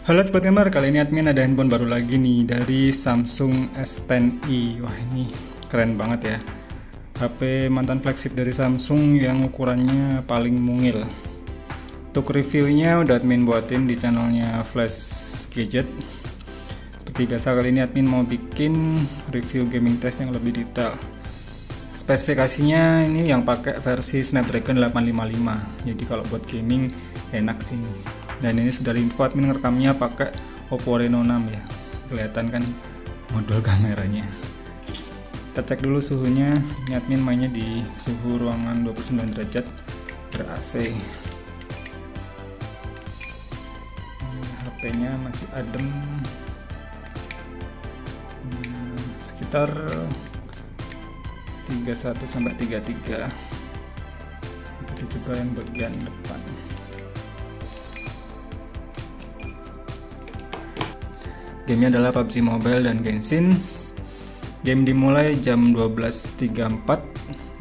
Halo Sobat Gamer, kali ini admin ada handphone baru lagi nih dari Samsung S10i Wah ini keren banget ya. HP mantan flagship dari Samsung yang ukurannya paling mungil. Untuk reviewnya udah admin buatin di channelnya Flash Gadget. Seperti biasa kali ini admin mau bikin review gaming test yang lebih detail. Spesifikasinya ini yang pakai versi Snapdragon 855 Jadi kalau buat gaming enak sih dan ini sudah info admin rekamnya pakai Oppo Reno 6 ya. Kelihatan kan modul kameranya. Kita cek dulu suhunya. Ini admin mainnya di suhu ruangan 29 derajat ber AC HP nya masih adem. Sekitar 31 sampai 33 itu juga yang bagian depan Gamenya adalah PUBG Mobile dan Genshin. Game dimulai jam 12.34,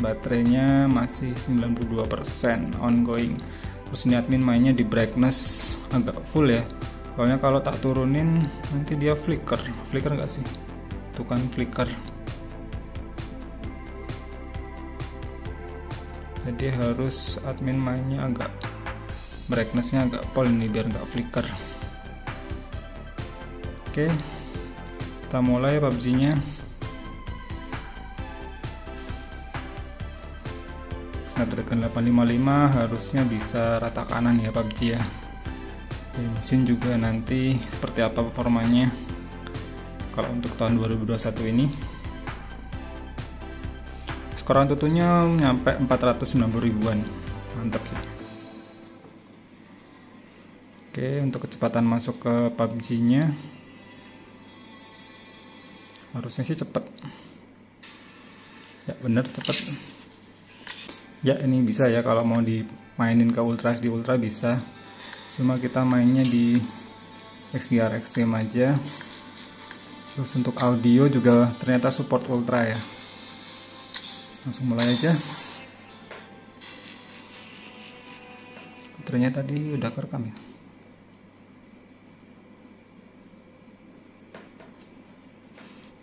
baterainya masih 92% ongoing. Terus ini admin mainnya di brightness agak full ya. Soalnya kalau tak turunin nanti dia flicker. Flicker nggak sih? Tuh kan flicker. Jadi harus admin mainnya agak brightnessnya agak full nih biar nggak flicker. Oke. Kita mulai PUBG nya Snapdragon 855 harusnya bisa rata kanan ya PUBG ya. Mesin juga nanti seperti apa performanya. Kalau untuk tahun 2021 ini. Skor tentunya nyampe 490 ribuan. Mantap sih. Oke untuk kecepatan masuk ke PUBG nya harusnya sih cepet. Ya bener cepet. Ya ini bisa ya kalau mau dimainin ke ultra di ultra bisa. Cuma kita mainnya di XDR Extreme aja. Terus untuk audio juga ternyata support ultra ya. Langsung mulai aja. Ternyata tadi udah kerekam ya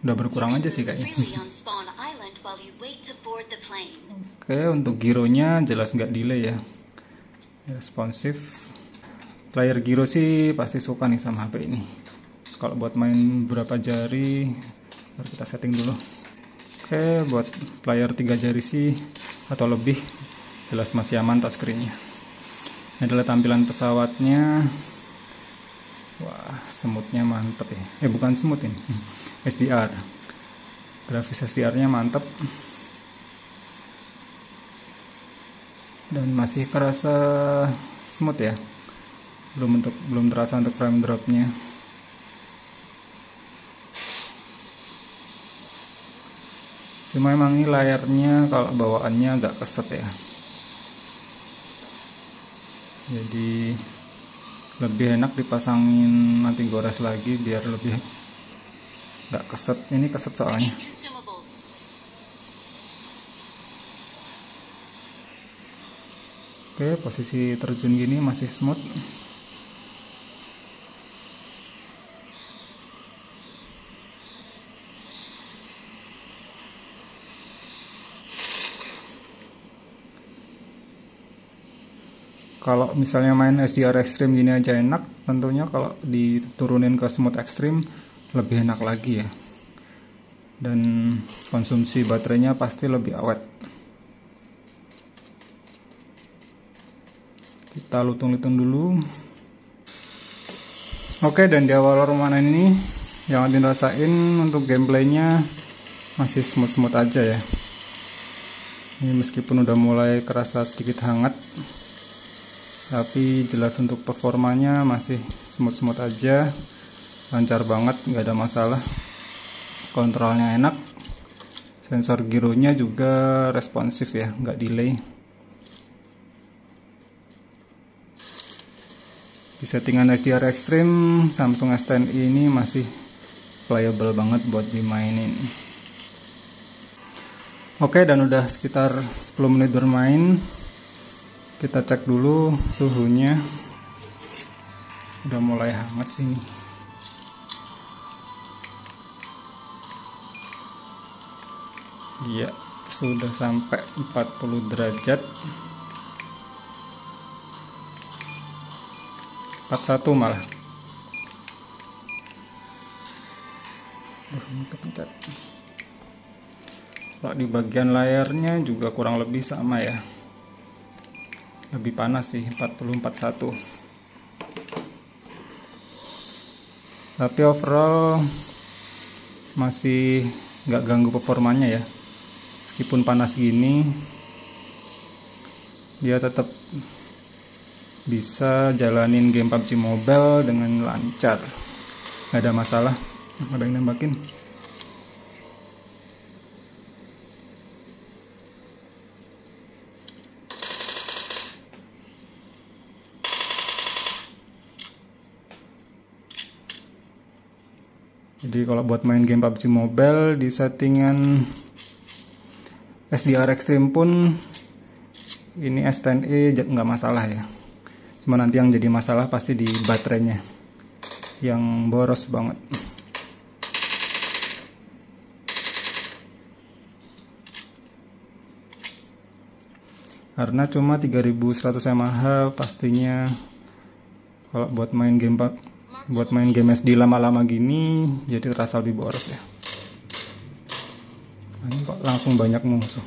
udah berkurang aja sih kayaknya. Oke untuk gironya jelas nggak delay ya. Responsif player giro sih pasti suka nih sama HP ini. Kalau buat main berapa jari harus kita setting dulu. Oke buat player tiga jari sih atau lebih jelas masih aman touchscreennya ini adalah tampilan pesawatnya. Wah semutnya mantep ya. Eh bukan semut ini SDR grafis SDR nya mantep. Dan masih terasa smooth ya. Belum untuk belum terasa untuk frame dropnya. Cuma emang ini layarnya kalau bawaannya agak keset ya. Jadi lebih enak dipasangin mati gores lagi biar lebih nggak keset. Ini keset soalnya. Oke posisi terjun gini masih smooth. Kalau misalnya main SDR Extreme gini aja enak tentunya kalau diturunin ke smooth extreme lebih enak lagi ya. Dan konsumsi baterainya pasti lebih awet. Kita lutung-lutung dulu. Oke dan di awal permainan ini yang admin rasain untuk gameplaynya masih smooth-smooth aja ya. Ini meskipun udah mulai kerasa sedikit hangat tapi jelas untuk performanya masih smooth-smooth aja lancar banget nggak ada masalah. Kontrolnya enak. Sensor gironya juga responsif ya nggak delay. Di settingan HDR Extreme Samsung S10 ini masih playable banget buat dimainin. Oke dan udah sekitar 10 menit bermain. Kita cek dulu suhunya. Udah mulai hangat sini iya sudah sampai 40 derajat. 41 malah. Kepencet. Kalau di bagian layarnya juga kurang lebih sama ya. Lebih panas sih 4041 tapi overall masih nggak ganggu performanya ya meskipun panas gini dia tetap bisa jalanin game PUBG Mobile dengan lancar. Nggak ada masalah. Ada yang nembakin. Jadi kalau buat main game PUBG Mobile di settingan SDR Extreme pun ini S10e nggak masalah ya. Cuma nanti yang jadi masalah pasti di baterainya. Yang boros banget. Karena cuma 3100 mAh pastinya kalau buat main game buat main game SD lama-lama gini jadi terasa lebih boros ya ini kok langsung banyak musuh.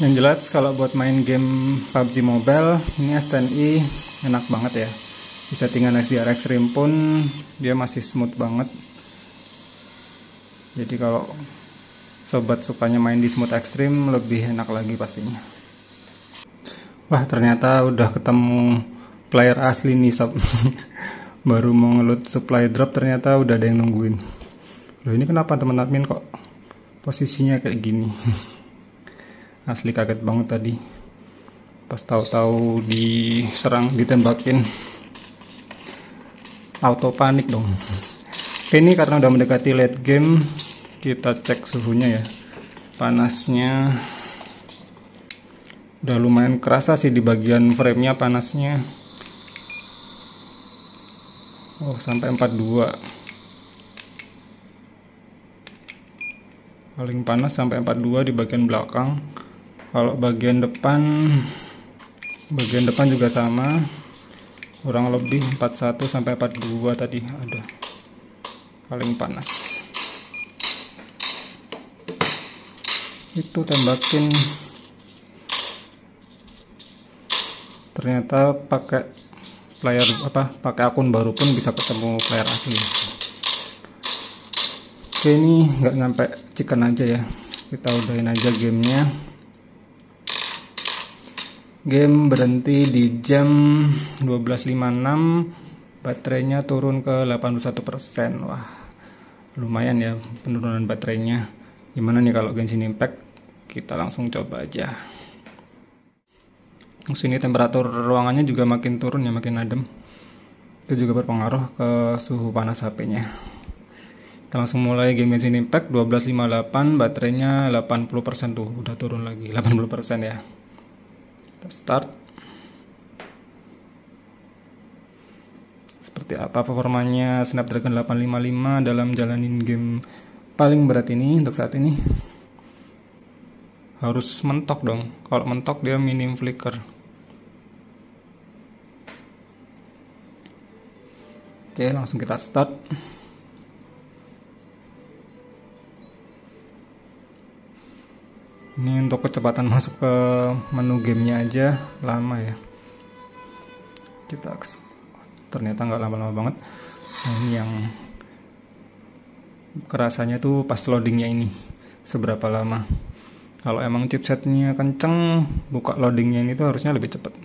Yang jelas kalau buat main game PUBG Mobile ini S10i enak banget ya. Di settingan SDR Extreme pun dia masih smooth banget. Jadi kalau sobat sukanya main di smooth extreme lebih enak lagi pastinya. Wah ternyata udah ketemu player asli nih sob. Baru mau ngelut supply drop ternyata udah ada yang nungguin. Loh ini kenapa teman admin kok posisinya kayak gini? Asli kaget banget tadi. Pas tahu-tahu diserang ditembakin. Auto panik dong. Oke, ini karena udah mendekati late game kita cek suhunya ya. Panasnya udah lumayan kerasa sih di bagian framenya panasnya oh sampai 42 paling panas sampai 42 di bagian belakang. Kalau bagian depan bagian depan juga sama. Kurang lebih 41 sampai 42 tadi ada. Paling panas. Itu tembakin. Ternyata pakai player apa pakai akun baru pun bisa ketemu player asli oke ini nggak nyampe chicken aja ya. Kita udahin aja gamenya. Game berhenti di jam 12.56 baterainya turun ke 81% wah lumayan ya penurunan baterainya. Gimana nih kalau Genshin Impact? Kita langsung coba aja sini temperatur ruangannya juga makin turun ya makin adem. Itu juga berpengaruh ke suhu panas HP nya kita langsung mulai game Genshin Impact 12.58 baterainya 80% tuh udah turun lagi 80% ya. Kita start. Seperti apa performanya Snapdragon 855 dalam jalanin game paling berat ini untuk saat ini? Harus mentok dong. Kalau mentok dia minim flicker oke langsung kita start. Ini untuk kecepatan masuk ke menu gamenya aja lama ya. Kita ternyata nggak lama-lama banget. Nah, ini yang kerasanya tuh pas loadingnya ini seberapa lama. Kalau emang chipsetnya kenceng buka loadingnya ini tuh harusnya lebih cepat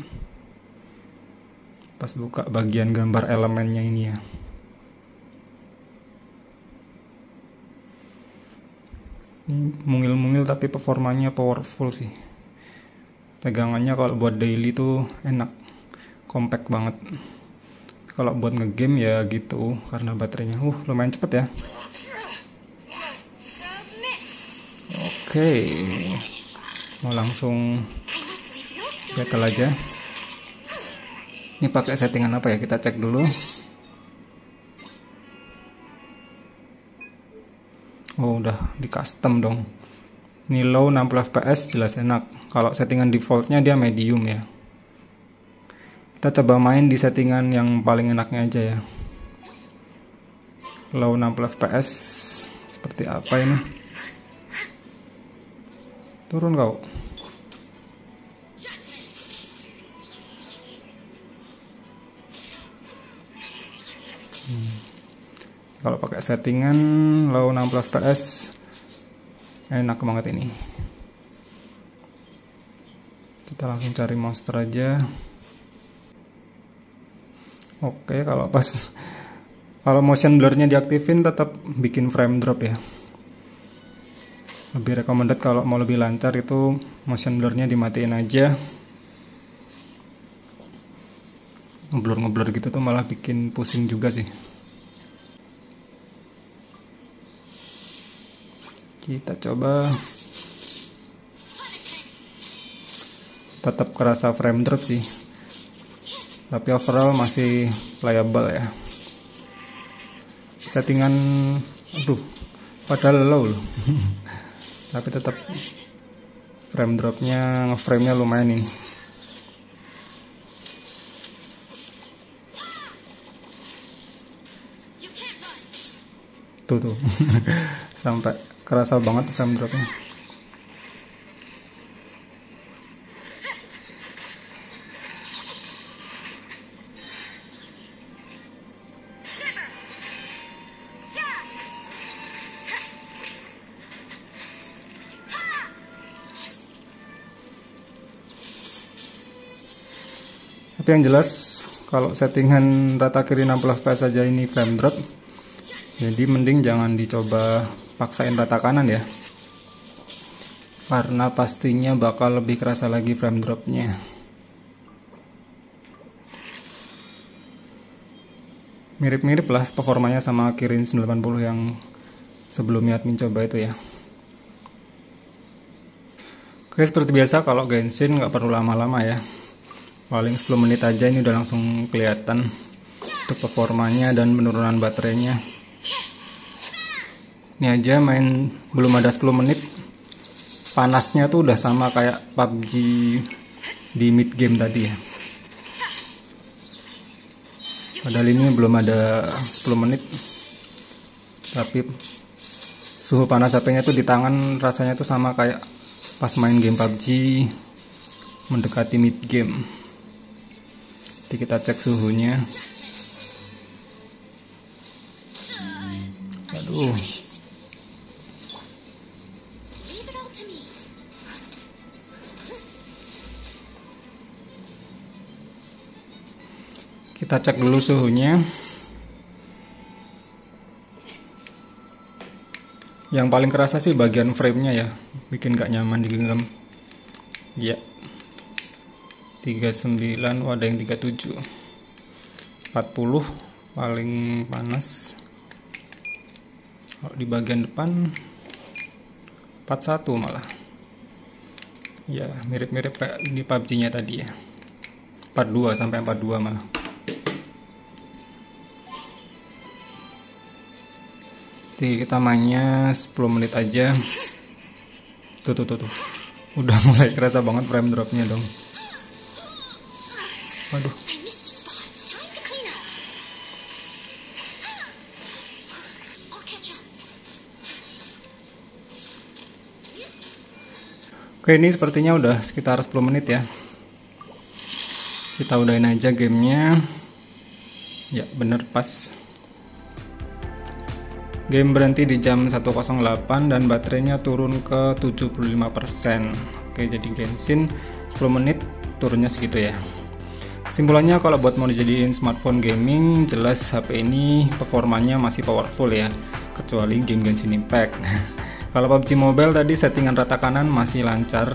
pas buka bagian gambar elemennya ini ya. Ini mungil-mungil tapi performanya powerful sih. Pegangannya kalau buat daily tuh enak. Compact banget. Kalau buat ngegame ya gitu karena baterainya uh lumayan cepet ya. Oke. Oke mau langsung battle aja ini pakai settingan apa ya? Kita cek dulu. Oh udah di custom dong. Ini low 60 fps jelas enak. Kalau settingan defaultnya dia medium ya. Kita coba main di settingan yang paling enaknya aja ya. Low 60 fps seperti apa ini? Turun kau hmm. kalau pakai settingan low 60 fps enak banget ini. Kita langsung cari monster aja. Oke kalau pas kalau motion blurnya diaktifin tetap bikin frame drop ya. Lebih recommended kalau mau lebih lancar itu motion blurnya dimatiin aja ngeblur-ngeblur gitu tuh malah bikin pusing juga sih. Kita coba. Tetap kerasa frame drop sih. Tapi overall masih playable ya. Settingan aduh padahal low loh. Tapi tetap frame dropnya ngeframe nya lumayan ini tuh tuh. Sampai kerasa banget frame dropnya. Tapi yang jelas kalau settingan rata kiri 60 fps saja ini frame drop jadi mending jangan dicoba paksain rata kanan ya. Karena pastinya bakal lebih kerasa lagi frame dropnya. Mirip-mirip lah performanya sama Kirin 90 yang sebelumnya admin coba itu ya. Oke seperti biasa kalau Genshin nggak perlu lama-lama ya. Paling 10 menit aja ini udah langsung kelihatan untuk performanya dan penurunan baterainya ini aja main belum ada 10 menit. Panasnya tuh udah sama kayak PUBG di mid game tadi ya. Padahal ini belum ada 10 menit. Tapi suhu panas HP nya tuh di tangan rasanya tuh sama kayak pas main game PUBG mendekati mid game. Jadi kita cek suhunya aduh kita cek dulu suhunya. Yang paling kerasa sih bagian framenya ya. Bikin gak nyaman digenggam. Ya 39 oh ada yang 37 40 paling panas kalau di bagian depan 41 malah ya mirip-mirip kayak di PUBG nya tadi ya 42 sampai 42 malah Jadi kita mainnya 10 menit aja. Tuh tuh tuh tuh. Udah mulai kerasa banget frame dropnya dong. Waduh. Oke ini sepertinya udah sekitar 10 menit ya Kita udahin aja gamenya Ya bener pas Game berhenti di jam 1.08 dan baterainya turun ke 75%. Oke, jadi Genshin 10 menit turunnya segitu ya. Kesimpulannya kalau buat mau dijadiin smartphone gaming, jelas HP ini performanya masih powerful ya, kecuali game Genshin Impact. Kalau PUBG Mobile tadi settingan rata kanan masih lancar,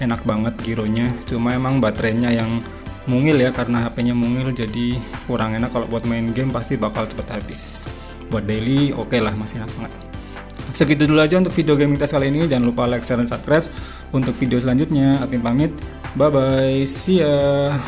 enak banget gironya, cuma emang baterainya yang mungil ya karena HP-nya mungil jadi kurang enak kalau buat main game pasti bakal cepet habis buat daily oke okay lah masih enak banget Segitu dulu aja untuk video gaming test kali ini. Jangan lupa like, share, dan subscribe. Untuk video selanjutnya, Admin pamit. Bye-bye. See ya.